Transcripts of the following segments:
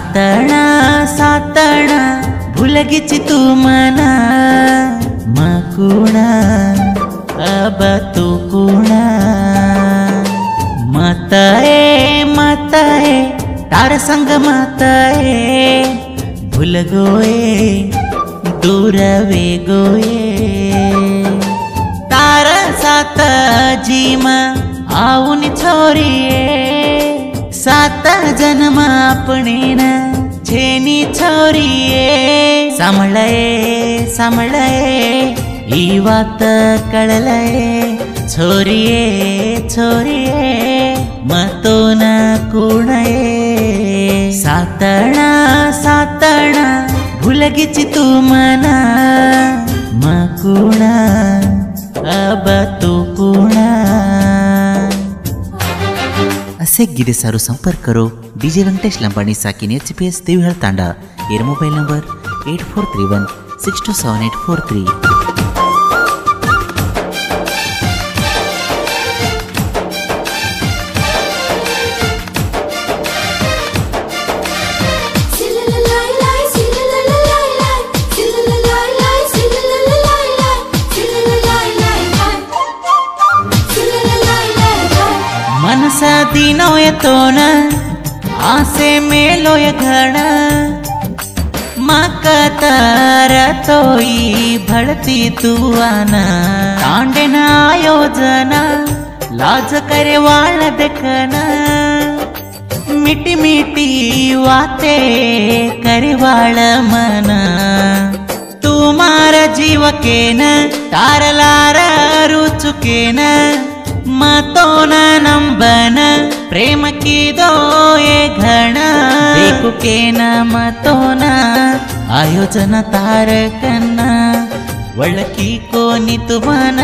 सातणा सातणा भुलगीची तू मना मकुण अब तू कुणा? मतये मतये तार संग माताये भुल गोये दूर वे गोये. तार सात जीम आऊन छोरीये सात जन्म ભણીન જેની છોરીએ સાંભળે સાંભળે ઈ વાત કળલે છોરીએ છોરીએ મતો ન કુણએ સાતણા સાતણા ભૂલગીચી તું મના મકુણા અબ તું કુણા સગીરે સારો સંપર્ક કરો ડીજે વેંકટેશ લંબાણી સાકીને HPS Devahal Tanda air mobile number eight four three one six two seven eight four three three दिनोय तोन आसे मेलोय घण। माक तर तोई भळती तुवान तांडेन आयोजन लाज करे वाळ देखन मिटी मिटी वाते करे वाळ मन। तू मार जीवकेन तारलार रुचुकेन ಮತೋನ ನಂಬನ ಪ್ರೇಮಕ್ಕಿದೋಯೆ ಘಣ ಬೇಕುಕೇನ ಮತೋನ ಆಯೋಜನ ತಾರಕನ್ನ ಒಳಕಿ ಕೋನಿತುವನ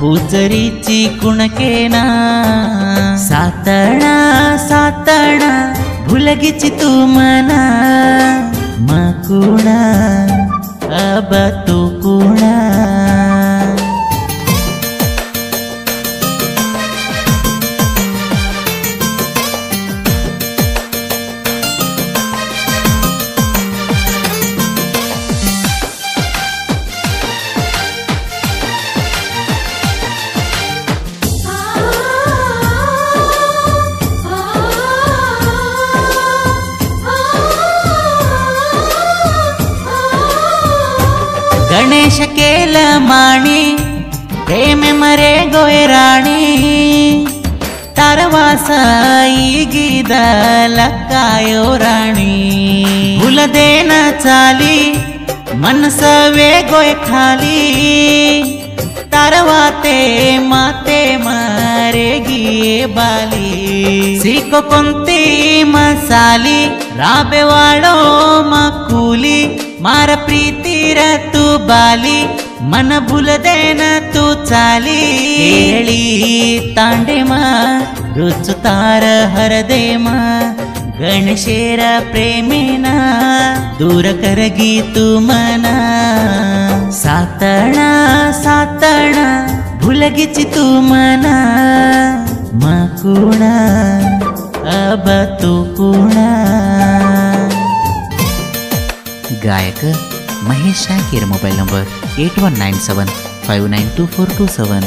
ಪೂಜರಿಚಿ ಕುಣಕೇನ ಸಾತಣ ಸಾತಣ ಭುಲಗಿಚಿತು ಮನ ಮಕುಣ ಅಬತು ಕುಣ ಕುಣ ಗಣೇಶ ಕೇಲ ಮಾಣಿ, ಪ್ರೇಮೆ ಮರೆ ಗೋಯರಾಣಿ ತರವಾಸ ಈಗಿದ ಲಕ್ಕಾಯೋ ರಾಣಿ. ಹುಲದೇನ ಚಾಲಿ ಮನಸವೇ ಗೋಯ ಖಾಲಿ. ತರವಾತೆ ಮಾತೆ ಮರೆಗಿಯೇ ಬಾಲಿ. ಸಿಕ್ಕೋ ಕೊಂತಿ ಮಸಾಲಿ ರಾಬೆವಾಡೋ ಮಕ್ಕೂಲಿ ಮಾರ ಪ್ರೀತಿರ ತು ಬಾಲಿ ಮನ ಭುಲದೇನ ತು ಚಾಲಿ ಹೇಳಿ ತಾಂಡೆಮ ರುಚುತಾರ ಹರದೇಮ ಗಣೇಶೇರ ಪ್ರೇಮಿನ ದೂರ ಕರಗಿ ತು ಮನ ಸಾತಣ ಸಾತಣ ಭುಲಗಿಚಿ ತು ಮನ ಮಕುಣ ಅಬ ತು ಕುಣ गायक Mahesh Shakir mobile number eight one nine seven five nine two four two seven.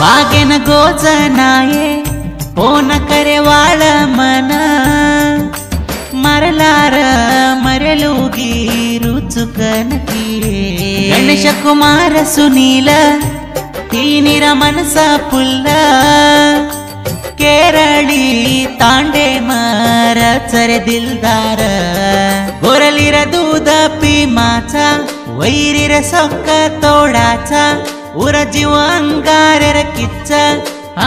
बागेन गोजनाये पोन करे वाळ. शेषकुमार सुनील तीनिर मनस पुल्ल केरळी तांडे मार चरे दिलदार गोरलीर दूध पी माचा वैरीर सोक तोडाचा उर जीव अंगार किच्चा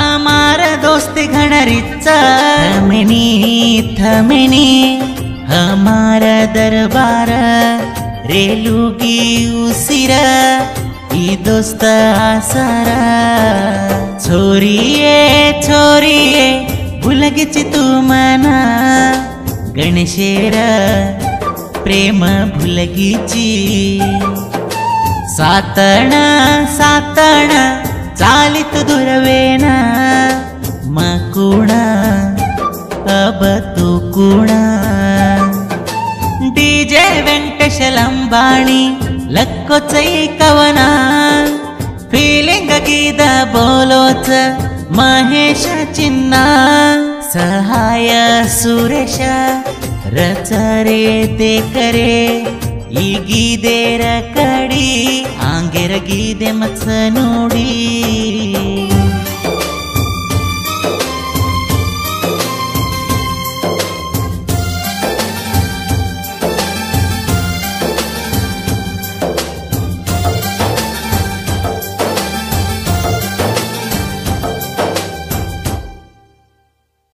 आमार दोस्त घणरीचा. थमिनी थमिनी हमार दरबार ರೇಲುಗಿ ಉಸಿರ ಈ ದೋಸ್ತ ಆಸರ ಛೋರಿಯೇ ಛೋರಿಯೇ ಭುಲಗಿಚಿ ತುಮನ ಗಣೇಶೇರ ಪ್ರೇಮ ಭುಲಗಿಚಿ ಸಾತಣ ಸಾತಣ ಚಾಲಿತು ದುರವೇನ ಮಕುಣ ಬಾಣಿ, ಲಕ್ಕೊಚ್ಚೈ ಕವನ. ಫೀಲಿಂಗ್ ಗೀದ ಬೋಲೋಚ, ಮಹೇಶ ಚಿನ್ನ. ಸಹಾಯ ಸುರೇಶ, ರಚರೆ ತೆ ಕರೆ. ಈ ಗೀದೆರ ಕಡಿ ಆಂಗೆರ ಗೀದೆ ಮತ್ಸ ನೋಡಿ.